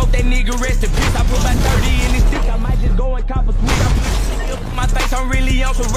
hope that nigga rest in peace. I put my 30 in his stick, I might just go and cop a switch. I put my face, I'm really on some